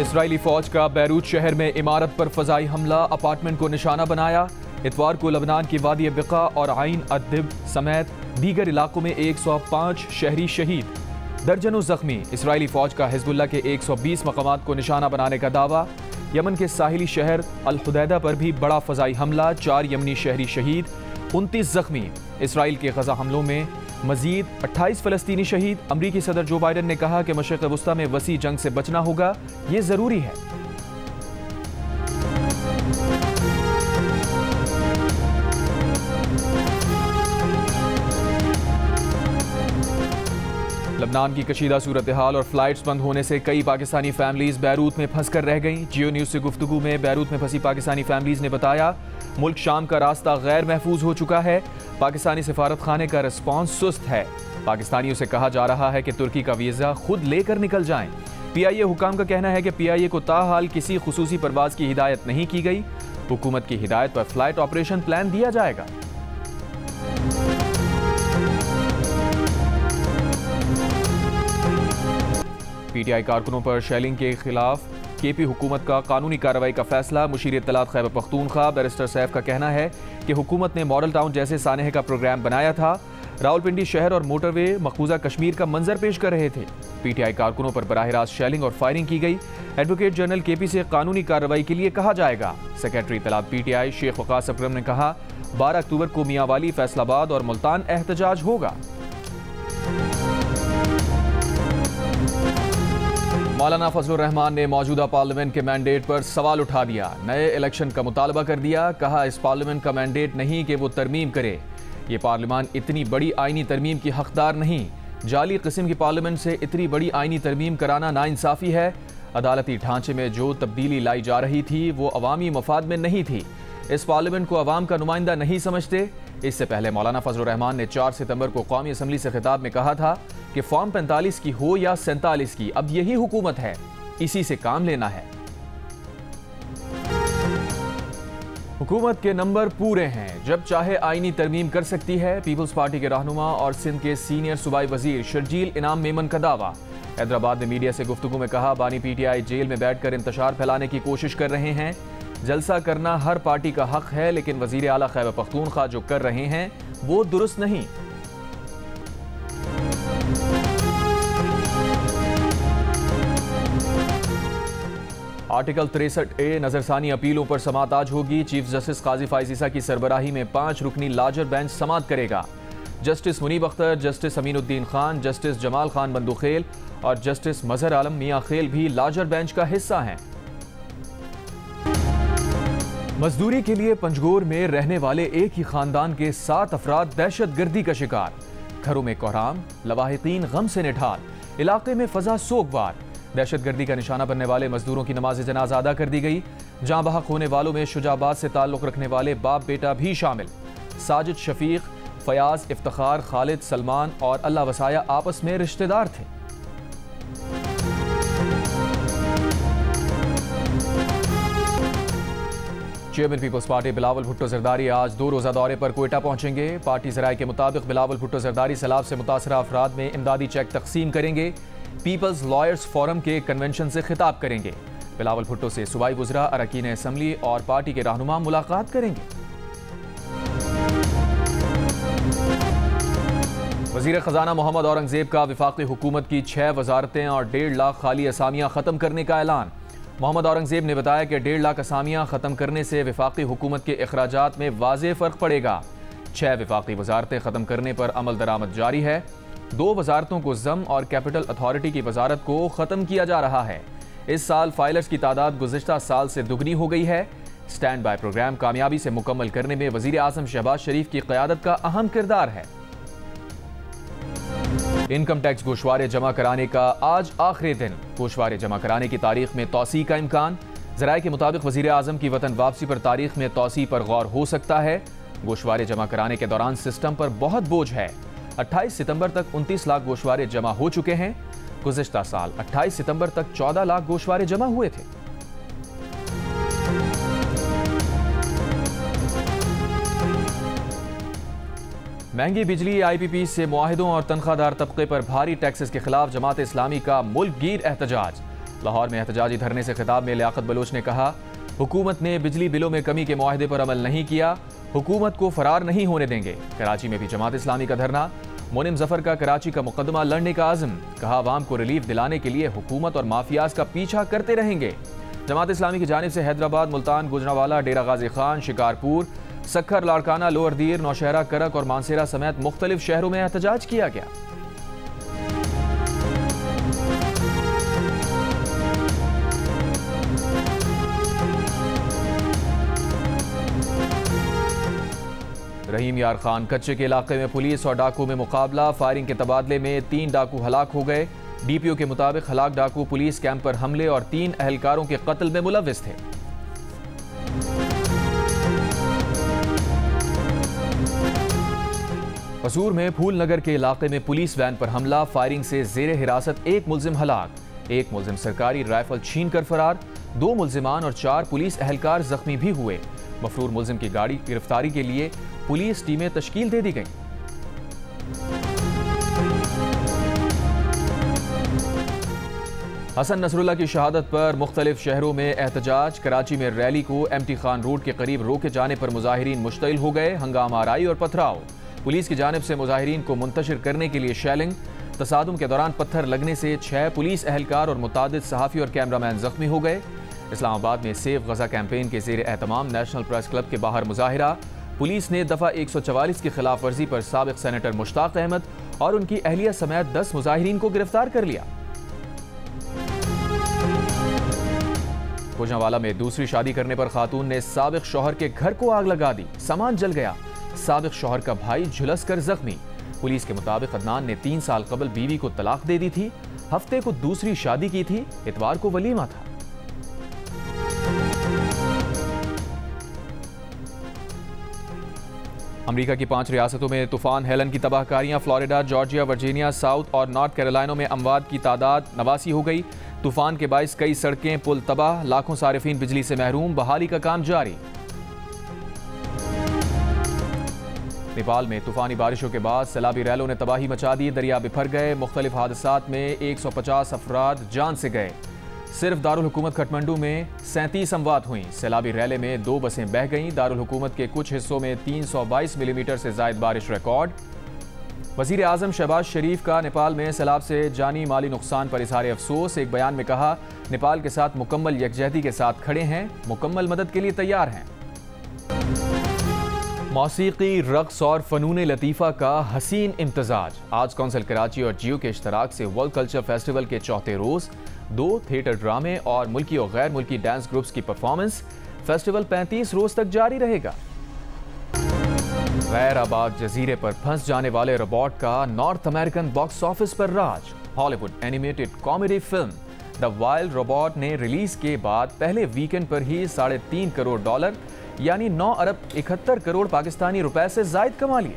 Israeli फौज का Beirut शहर में इमारत पर फजाई हमला, अपार्टमेंट को निशाना बनाया। इतवार को लबनान की वादी बिका और आइन अदब समेत दीगर इलाकों में 105 शहरी शहीद। दर्जनों जख्मी। इसराइली फौज का हिजबुल्ला के 120 मकामात को निशाना बनाने का दावा। यमन के साहिली शहर अल हुदैदा पर भी बड़ा फजाई हमला, चार यमनी शहरी शहीद, उनतीस जख्मी। इसराइल के गजा हमलों में मजीद 28 फलस्तीनी शहीद। अमरीकी सदर जो बाइडन ने कहा कि मशरक वस्ती में वसी जंग से बचना होगा, ये ज़रूरी है। लबनान की कशीदा सूरत हाल और फ्लाइट्स बंद होने से कई पाकिस्तानी फैमिलीज़ बैरूत में फंस कर रह गईं। जियो न्यूज़ से गुफ्तु में बैरूत में फंसी पाकिस्तानी फैमिलीज़ ने बताया मुल्क शाम का रास्ता गैर महफूज हो चुका है। पाकिस्तानी सफारत खाने का रिस्पॉन्स सुस्त है। पाकिस्तानियों से कहा जा रहा है कि तुर्की का वीज़ा खुद लेकर निकल जाएँ। पी आई ए हुकाम का कहना है कि पी आई ए को ताहाल किसी खसूसी परवाज की हिदायत नहीं की गई। हुकूमत की हिदायत पर फ़्लाइट ऑपरेशन प्लान दिया जाएगा। पीटीआई कारकुनों पर शेलिंग के खिलाफ के पी हुकूमत का कानूनी कार्रवाई का फैसला, मुशीर इतलात खैबर पख्तूनखा बैरिस्टर सैफ का कहना है कि हुकूमत ने मॉडल टाउन जैसे सानहे का प्रोग्राम बनाया था। रावलपिंडी शहर और मोटरवे मकबूजा कश्मीर का मंजर पेश कर रहे थे। पीटीआई कारकुनों पर बरह रास्त शेलिंग और फायरिंग की गई। एडवोकेट जनरल के पी से कानूनी कार्रवाई के लिए कहा जाएगा। सेक्रेटरी तलाब पीटीआई शेख वकास अक्रम ने कहा, बारह अक्टूबर को मियावाली फैसलाबाद और मुल्तान एहतजाज होगा। मौलाना फजल रहमान ने मौजूदा पार्लियामेंट के मैंडेट पर सवाल उठा दिया। नए इलेक्शन का मुतालबा कर दिया, कहा इस पार्लियामेंट का मैंडेट नहीं कि वो तरमीम करे। ये पार्लियामान इतनी बड़ी आइनी तरमीम की हकदार नहीं। जाली किस्म की पार्लियामेंट से इतनी बड़ी आइनी तरमीम कराना नाइंसाफ़ी है। अदालती ढांचे में जो तब्दीली लाई जा रही थी, वो अवामी मफाद में नहीं थी। इस पार्लियामेंट को अवाम का नुमाइंदा नहीं समझते। इससे पहले मौलाना फजल रहमान ने चार सितंबर को कौमी असम्बली से खिताब में कहा था कि फॉर्म 45 की हो या सैंतालीस की, अब यही हुकूमत है। इसी से काम लेना है। हुकूमत के नंबर पूरे हैं। जब चाहे आईनी तरमीम कर सकती है, पीपल्स पार्टी के रहनुमा और सिंध के सीनियर सूबाई वज़ीर शर्जील इनाम मेमन का दावा। हैदराबाद में मीडिया से गुफ्तु में कहा, बानी पीटीआई जेल में बैठकर इंतशार फैलाने की कोशिश कर रहे हैं। जलसा करना हर पार्टी का हक है, लेकिन वज़ीर अला खैबर पख्तूनखा जो कर रहे हैं, वो दुरुस्त नहीं। आर्टिकल तिरसठ ए नजरसानी अपीलों पर समात आज होगी। चीफ जस्टिस काजी फाइजीसा की सरबराही में पाँच रुकनी लार्जर बेंच समात करेगा। Justice Munib Akhtar, justice Aminuddin Khan, justice Jamal Khan Bandukhel और जस्टिस मजहर आलम मियाँ खेल भी लार्जर बेंच का हिस्सा हैं। मजदूरी के लिए पंजगोर में रहने वाले एक ही खानदान के सात अफराद दहशत गर्दी का शिकार। घरों में कोहराम लवाहिकीन गम से निठाल इलाके में फजा सोगवार। दहशत गर्दी का निशाना बनने वाले मजदूरों की नमाज़ जनाजा अदा कर दी गई। जहाँ बहक होने वालों में शुजाबाद से ताल्लुक रखने वाले बाप बेटा भी शामिल। साजिद शफीक, फयाज इफ्तार, खालिद, सलमान और अल्लाह वसाया आपस में रिश्तेदार थे। Chairman Peoples Party Bilawal Bhutto Zardari आज दो रोज़ा दौरे पर कोयटा पहुँचेंगे। पार्टी जराये के मुताबिक बिलावल भुट्टो जरदारी सैलाब से मुतासर अफराद में इमदादी चेक तकसीम करेंगे। पीपल्स लॉयर्स फोरम के कन्वेंशन से खिताब करेंगे। बिलावल भुट्टो से सुबाई गुजरा अरकान असम्बली और पार्टी के रहनुमा मुलाकात करेंगे। वज़ीर खजाना मोहम्मद औरंगज़ेब का विफाक हुकूमत की छह वजारतें और डेढ़ लाख खाली असामियाँ ख़त्म करने का ऐलान। मोहम्मद औरंगज़ेब ने बताया कि डेढ़ लाख असामियाँ ख़त्म करने से विफाक हुकूमत के अखराज में वाज फ़र्क पड़ेगा। छह विफाक वजारतें ख़त्म करने पर अमल दरामद जारी है। दो वजारतों को जम और कैपिटल अथॉरिटी की वजारत को ख़त्म किया जा रहा है। इस साल फाइलर्स की तादाद गुजशत साल से दुगनी हो गई है। स्टैंड बाय प्रोग्राम कामयाबी से मुकम्मल करने में वज़ीर आज़म शहबाज शरीफ की क्यादत का अहम किरदार है। इनकम टैक्स गोशवारे जमा कराने का आज आखिरी दिन। गोशवारे जमा कराने की तारीख में तोसी का इम्कान। जराये के मुताबिक वज़ीर आज़म की वतन वापसी पर तारीख में तोसी पर गौर हो सकता है। गोशवारे जमा कराने के दौरान सिस्टम पर बहुत बोझ है। 28 सितंबर तक 29 लाख गोशवारे जमा हो चुके हैं। गुजशत साल 28 सितंबर तक 14 लाख गोशवारे जमा हुए थे। महँगी बिजली, आईपीपी से माहिदों और तनख्वाहदार तबके पर भारी टैक्सेस के खिलाफ जमात इस्लामी का मुल्क गिर एहतजाज। लाहौर में एहतजाजी धरने से खिताब में लियाकत बलोच ने कहा, हुकूमत ने बिजली बिलों में कमी के माहदे पर अमल नहीं किया। हुकूमत को फरार नहीं होने देंगे। कराची में भी जमात इस्लामी का धरना। मुनिम ज़फ़र का कराची का मुकदमा लड़ने का आज़म। कहा आवाम को रिलीफ दिलाने के लिए हुकूमत और माफियाज का पीछा करते रहेंगे। जमात इस्लामी की जानब से हैदराबाद, मुल्तान, गुजरावाला, डेरा गाजी खान, शिकारपुर, सखर, लाड़काना, लोअर दीर, नौशहरा, करक और मानसेरा समेत मुख्तलिफ़ शहरों में एहतजाज किया गया। रहीम यार खान कच्चे के इलाके में पुलिस और डाकू में मुकाबला। फायरिंग के तबादले में तीन डाकू हलाक हो गए। डीपीओ के मुताबिक हलाक डाकू पुलिस कैंप पर हमले और तीन अहलकारों के कत्ल में मुलविस थे। कसूर में फूल नगर के इलाके में पुलिस वैन पर हमला। फायरिंग से जेर हिरासत, एक मुलजिम हलाक। एक मुलजिम सरकारी राइफल छीन कर फरार। दो मुलजिमान और चार पुलिस अहलकार जख्मी भी हुए। मफरूर मुलजिम की गाड़ी गिरफ्तारी के लिए पुलिस टीमें तश्कील दे दी गई। हसन नसरुल्ला की शहादत पर मुख्तलिफ़ शहरों में एहतजाज, कराची में रैली को एम टी खान रोड के करीब रोके जाने पर मुजाहरीन मुश्तिल हो गए, हंगामा आराई और पथराव। पुलिस की जानब से मुजाहरीन को मुंतशिर करने के लिए शैलिंग। तसादम के दौरान पत्थर लगने से छह पुलिस अहलकार और मुताद सहाफ़ी और कैमरामैन जख्मी हो गए। इस्लामाबाद में सेफ़ गजा कैंपेन के जेर एहतमाम नेशनल प्रेस क्लब के बाहर मुजाहरा। पुलिस ने दफ़ा एक सौ चवालीस की खिलाफ वर्जी पर सबक सेनेटर मुश्ताक अहमद और उनकी अहलिया समेत दस मुजाहरीन को गिरफ़्तार कर लिया। कोजावाला में दूसरी शादी करने पर खातून ने सबक शोहर के घर को आग लगा दी। सामान जल गया। सबक शोहर का भाई झुलस कर जख्मी। पुलिस के मुताबिक अदनान ने तीन साल कबल बीवी को तलाक दे दी थी। हफ़्ते को दूसरी शादी की थी। इतवार को वलीमा था। अमेरिका की पाँच रियासतों में तूफ़ान, हेलन की तबाहकारियाँ, फ्लोरिडा, जॉर्जिया, वर्जीनिया, साउथ और नॉर्थ कैरोलिना में अमवाद की तादाद नवासी हो गई। तूफ़ान के बायस कई सड़कें, पुल तबाह, लाखों सार्फिन बिजली से महरूम, बहाली का काम जारी। नेपाल में तूफानी बारिशों के बाद सैलाबी रैलों ने तबाही मचा दी, दरिया बिफर गए, मुख्तलिफ़ हादसा में एक सौ पचास अफराद जान से गए। सिर्फ़ दारुल हुकूमत खटमंडू में सैंतीस अमवात हुई। सैलाबी रैले में दो बसें बह गईं। दारुल हुकूमत के कुछ हिस्सों में 322 मिलीमीटर से जायद बारिश रिकॉर्ड। वज़ीर आज़म शहबाज शरीफ का नेपाल में सैलाब से जानी माली नुकसान पर इजहार अफसोस। एक बयान में कहा, नेपाल के साथ मुकम्मल यकजहती के साथ खड़े हैं, मुकम्मल मदद के लिए तैयार हैं। मौसीकी रक्स और फ़नून लतीफ़ा का हसीन इम्तजाज। आज कौंसिल कराची और जियो के इश्तराक से वर्ल्ड कल्चर फेस्टिवल के चौथे रोज़ दो थिएटर ड्रामे और मुल्की और गैर मुल्की डांस ग्रुप्स की परफॉर्मेंस फेस्टिवल 35 रोज तक जारी रहेगा। गैर आबाद जजीरे पर फंस जाने वाले रोबोट का नॉर्थ अमेरिकन बॉक्स ऑफ़िस पर राज। Hollywood animated comedy film The Wild Robot ने रिलीज़ के बाद पहले वीकेंड पर ही साढ़े तीन करोड़ डॉलर, यानी नौ अरब इकहत्तर करोड़ पाकिस्तानी रुपए से जायद कमा लिए।